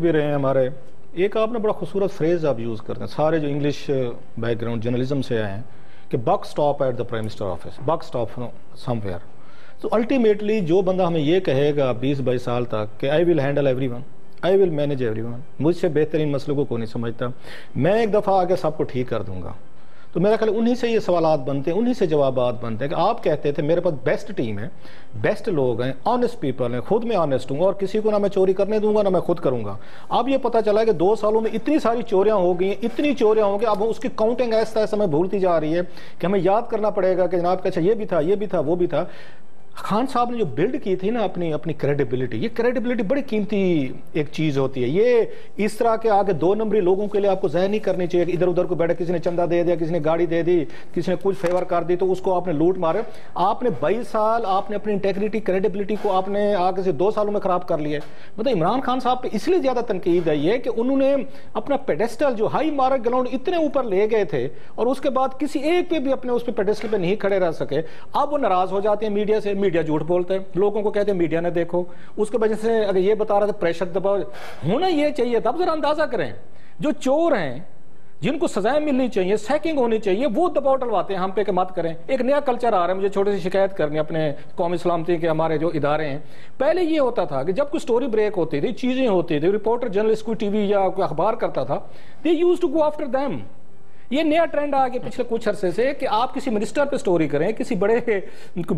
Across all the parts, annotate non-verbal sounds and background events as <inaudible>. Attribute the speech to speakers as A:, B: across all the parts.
A: بھی رہے ہیں ہمارے۔ ایک آپ نے بڑا خوبصورت فریز آپ یوز کرتے ہیں۔ سارے جو انگلش بیک گراؤنڈ جرنلزم سے آئے ہیں کہ buck stop at the prime minister office buck stop somewhere تو الٹیمیٹلی جو بندہ ہمیں یہ کہے گا بیس بائیس سال تک کہ I will handle everyone I will manage everyone مجھ سے بہترین مسئلوں کو کوئی نہیں سمجھتا؟ میں ایک دفعہ آ کے سب کو ٹھیک کر دوں گا۔ تو میرا خیال انہی سے یہ سوالات بنتے ہیں، انہی سے جوابات بنتے ہیں کہ آپ کہتے تھے میرے پاس بیسٹ ٹیم ہے بیسٹ لوگ ہیں آنیسٹ پیپل ہیں، خود میں آنیسٹ ہوں اور کسی کو نہ میں چوری کرنے دوں گا، نہ میں خود کروں گا۔ اب یہ پتا چلا ہے کہ دو سالوں میں اتنی ساری چوریاں ہو گئی ہیں، اتنی چوریاں ہوں گی اب اس کی کاؤنٹنگ ایسا ایسا میں بھولتی جا رہی ہے کہ ہمیں یاد کرنا پڑے گا کہ جناب کہ اچھا یہ بھی تھا، یہ بھی تھا، وہ بھی تھا۔ خان صاحب نے جو بلڈ کی تھی نا اپنی اپنی کریڈیبلٹی یہ کریڈیبلٹی بڑی قیمتی ایک چیز ہوتی ہے۔ یہ اس طرح کے آگے دو نمبری لوگوں کے لیے آپ کو ظاہر نہیں کرنی چاہیے ادھر ادھر کو بیٹھے کسی نے چندہ دے دیا، کسی نے گاڑی دے دی، کسی نے کچھ فیور کر دی تو اس کو آپ نے لوٹ مارے۔ آپ نے بائیس سال آپ نے اپنی انٹیگریٹی کریڈیبلٹی کو آپ نے آگے سے دو سالوں میں خراب کر لیا مطلب عمران خان صاحب پہ اس لیے زیادہ تنقید ہے یہ کہ انہوں نے اپنا پیڈسٹل جو ہائی مارک گراؤنڈ اتنے اوپر لے گئے تھے اور اس کے بعد کسی ایک پہ بھی اپنے اس پہ پیڈسٹل پہ نہیں کھڑے رہ سکے۔ اب وہ ناراض ہو جاتے ہیں میڈیا سے میڈیا جھوٹ بولتے ہیں، لوگوں کو کہتے ہیں میڈیا نے دیکھو۔ اس کے وجہ سے اگر یہ بتا رہا تھا پریشر دباؤ۔ ہونا یہ چاہیے، تب ذرا اندازہ کریں۔ جو چور ہیں، جن کو سزائیں ملنی چاہیے سیکنگ ہونی چاہیے، وہ دباؤ ڈلواتے ہیں۔ ہم پہ کہ مت کریں۔ ایک نیا کلچر آ رہا ہے، مجھے چھوٹی سی شکایت کرنی اپنے قومی سلامتی کے ہمارے جو ادارے ہیں۔ پہلے یہ ہوتا تھا کہ جب کوئی سٹوری بریک ہوتی تھی، چیزیں ہوتی تھی رپورٹر جرنلسٹ کوئی ٹی وی یا کوئی اخبار کرتا تھا they used to go after them یہ نیا ٹرینڈ آگے پچھلے کچھ عرصے سے کہ آپ کسی منسٹر پہ سٹوری کریں، کسی بڑے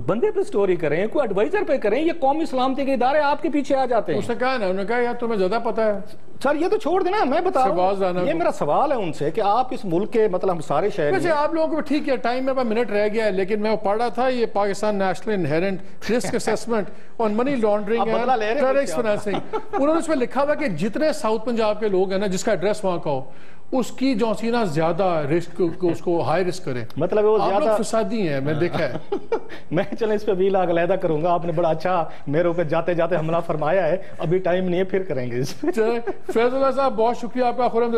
A: بندے پہ سٹوری کریں، کوئی ایڈوائزر پہ کریں، یہ قومی سلامتی کے ادارے آپ کے پیچھے آ جاتے ہیں۔
B: اس نے کہا نا، انہوں نے کہا، یار تمہیں زیادہ پتا ہے۔
A: سر یہ تو چھوڑ دینا میں بتا رہا ہوں۔ یہ میرا سوال ہے ان سے کہ آپ اس ملک کے مطلب ہم سارے شہر
B: ویسے آپ لوگوں کو ٹھیک ہے ٹائم میں پاس منٹ رہ گیا ہے لیکن میں پڑھ رہا تھا یہ Pakistan national inherent risk assessment اور منی لانڈرنگ فنانسنگ انہوں نے اس میں لکھا ہوا کہ جتنے ساؤتھ پنجاب کے لوگ ہیں نا جس کا ایڈریس وہاں کا ہو اس کی جو سی نا زیادہ رسک اس کو ہائی رسک کریں
A: مطلب وہ زیادہ
B: آپ لوگ فسادی ہیں میں دیکھا ہے۔ <laughs>
A: میں چلیں اس پہ بھی لاغ علیحدہ کروں گا۔ آپ نے بڑا اچھا میرے اوپر جاتے جاتے حملہ فرمایا ہے۔ ابھی ٹائم نہیں ہے پھر کریں گے۔ اس پہ
B: فردا از آب باش شکری خورم